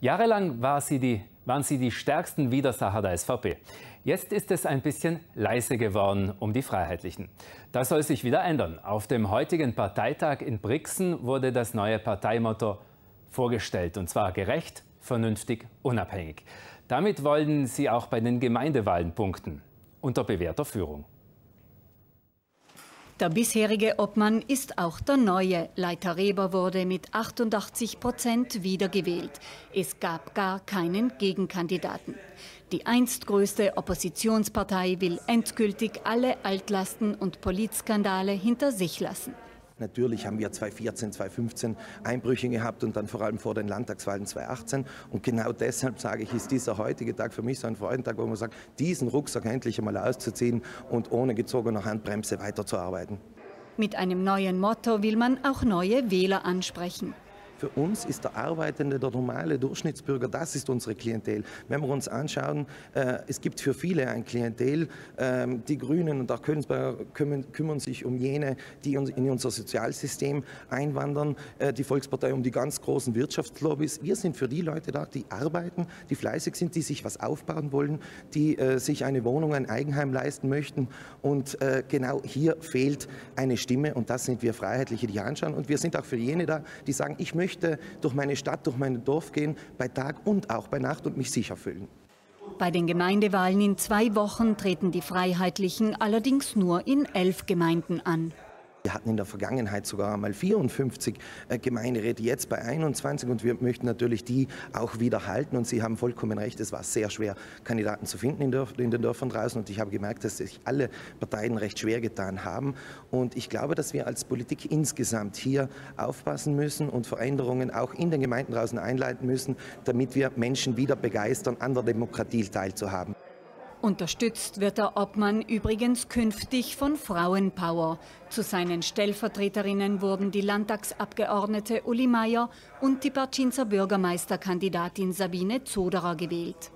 Jahrelang war sie die, waren sie die stärksten Widersacher der SVP. Jetzt ist es ein bisschen leise geworden um die Freiheitlichen. Das soll sich wieder ändern. Auf dem heutigen Parteitag in Brixen wurde das neue Parteimotto vorgestellt, und zwar gerecht, vernünftig, unabhängig. Damit wollen sie auch bei den Gemeindewahlen punkten, unter bewährter Führung. Der bisherige Obmann ist auch der neue. Leiter Reber wurde mit 88 Prozent wiedergewählt. Es gab gar keinen Gegenkandidaten. Die einst größte Oppositionspartei will endgültig alle Altlasten und Politskandale hinter sich lassen. Natürlich haben wir 2014, 2015 Einbrüche gehabt und dann vor allem vor den Landtagswahlen 2018. Und genau deshalb sage ich, ist dieser heutige Tag für mich so ein Freudentag, wo man sagt, diesen Rucksack endlich einmal auszuziehen und ohne gezogene Handbremse weiterzuarbeiten. Mit einem neuen Motto will man auch neue Wähler ansprechen. Für uns ist der Arbeitende, der normale Durchschnittsbürger, das ist unsere Klientel. Wenn wir uns anschauen, äh, es gibt für viele ein Klientel. Äh, die Grünen und auch Königsberger kümmern, sich um jene, die in unser Sozialsystem einwandern. Äh, die Volkspartei um die ganz großen Wirtschaftslobbys. Wir sind für die Leute da, die arbeiten, die fleißig sind, die sich was aufbauen wollen, die äh, sich eine Wohnung, ein Eigenheim leisten möchten. Und genau hier fehlt eine Stimme und das sind wir Freiheitliche, die anschauen. Und wir sind auch für jene da, die sagen, ich möchte möchte durch meine Stadt, durch mein Dorf gehen, bei Tag und auch bei Nacht und mich sicher fühlen. Bei den Gemeindewahlen in zwei Wochen treten die Freiheitlichen allerdings nur in elf Gemeinden an. Wir hatten in der Vergangenheit sogar einmal 54 äh, Gemeinderäte, jetzt bei 21 und wir möchten natürlich die auch wieder halten. Und Sie haben vollkommen recht, es war sehr schwer, Kandidaten zu finden in, den Dörfern draußen und ich habe gemerkt, dass sich alle Parteien recht schwer getan haben. Und ich glaube, dass wir als Politik insgesamt hier aufpassen müssen und Veränderungen auch in den Gemeinden draußen einleiten müssen, damit wir Menschen wieder begeistern, an der Demokratie teilzuhaben. Unterstützt wird der Obmann übrigens künftig von Frauenpower. Zu seinen Stellvertreterinnen wurden die Landtagsabgeordnete Uli Meier und die Barcinzer Bürgermeisterkandidatin Sabine Zoderer gewählt.